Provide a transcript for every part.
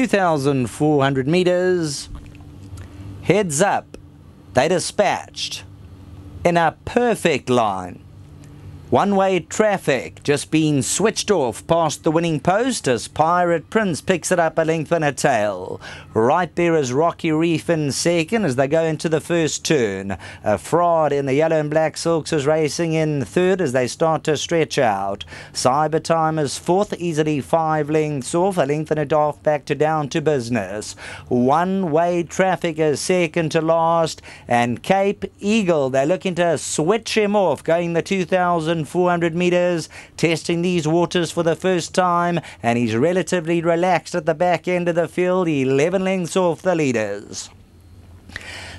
2,400 meters. Heads up. They dispatched in a perfect line. One-way traffic just being switched off past the winning post as Pirate Prince picks it up a length and a tail. Right there is Rocky Reef in second as they go into the first turn. A fraud in the yellow and black silks is racing in third as they start to stretch out. Cyber Time is fourth, easily five lengths off, a length and a half back to down to business. One-way traffic is second to last and Cape Eagle, they're looking to switch him off going the 2000 1,400 meters, testing these waters for the first time, and he's relatively relaxed at the back end of the field, 11 lengths off the leaders.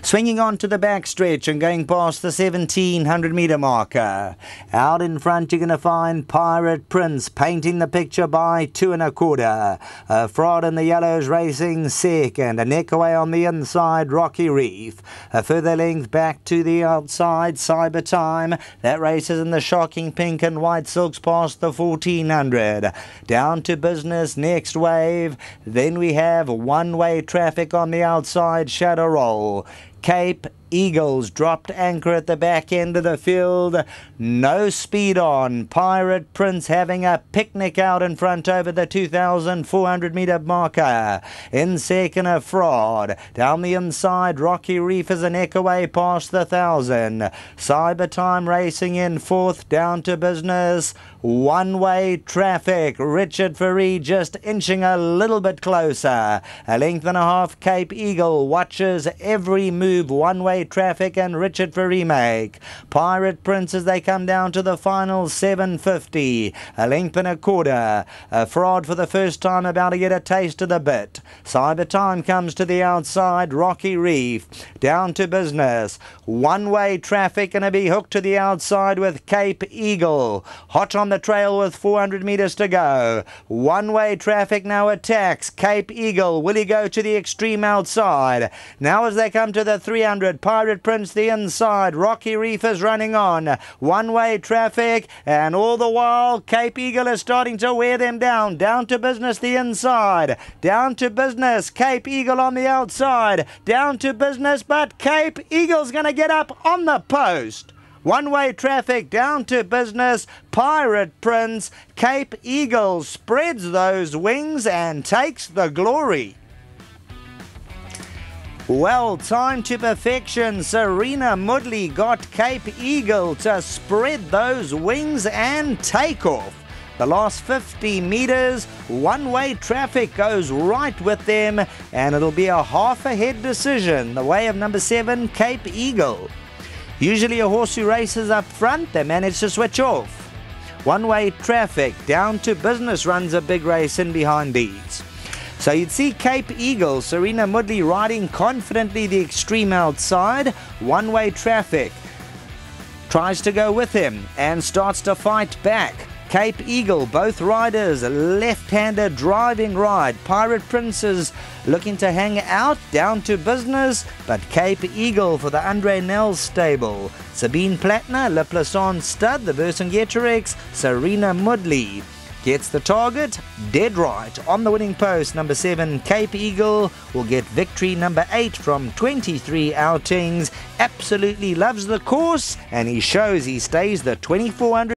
Swinging on to the backstretch and going past the 1700 metre marker. Out in front, you're going to find Pirate Prince painting the picture by two and a quarter. A fraud in the yellows racing second. A neck away on the inside, Rocky Reef. A further length back to the outside, Cyber Time. That races in the shocking pink and white silks past the 1400. Down to business, next wave. Then we have one way traffic on the outside, Shadow Roll. Cape Eagles dropped anchor at the back end of the field. No speed on. Pirate Prince having a picnic out in front over the 2,400 metre marker. In second, a fraud. Down the inside, Rocky Reef is a neck away past the 1,000. Cyber Time racing in fourth, down to business. One way traffic. Richard Fourie just inching a little bit closer. A length and a half, Cape Eagle watches every move one way traffic and Richard for remake. Pirate Prince as they come down to the final 750. A length and a quarter. A fraud for the first time about to get a taste of the bit. Cyber Time comes to the outside. Rocky Reef. Down to business. One way traffic going to be hooked to the outside with Cape Eagle. Hot on the trail with 400 metres to go. One way traffic now attacks. Cape Eagle. Will he go to the extreme outside? Now as they come to the 300, Pirate Prince the inside. Rocky Reef is running on. One way traffic, and all the while, Cape Eagle is starting to wear them down. Down to business the inside. Down to business. Cape Eagle on the outside. Down to business, but Cape Eagle's going to get up on the post. One way traffic down to business. Pirate Prince. Cape Eagle spreads those wings and takes the glory. Well, time to perfection. Serino Moodley got Cape Eagle to spread those wings and take off. The last 50 meters, one way traffic goes right with them, and it'll be a half ahead decision, the way of number seven, Cape Eagle. Usually, a horse who races up front, they manage to switch off. One way traffic down to business runs a big race in behind these. So you'd see Cape Eagle, Serino Moodley riding confidently the extreme outside, one way traffic. Tries to go with him and starts to fight back. Cape Eagle, both riders, left-handed driving ride. Pirate Princes looking to hang out, down to business, but Cape Eagle for the Andre Nels stable. Sabine Plattner, Le Plasson Stud, the Vercingetorix, Serino Moodley gets the target dead right on the winning post. Number seven, Cape Eagle, will get victory number eight from 23 outings. Absolutely loves the course, and he shows he stays the 2400.